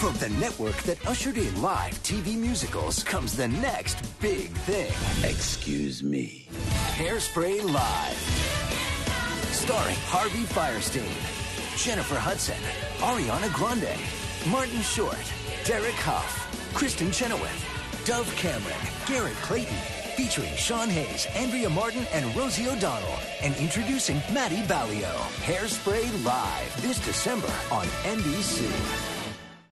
From the network that ushered in live TV musicals comes the next big thing. Excuse me. Hairspray Live. Starring Harvey Fierstein, Jennifer Hudson, Ariana Grande, Martin Short, Derek Hough, Kristin Chenoweth, Dove Cameron, Garrett Clayton, featuring Sean Hayes, Andrea Martin, and Rosie O'Donnell. And introducing Maddie Baillio. Hairspray Live this December on NBC.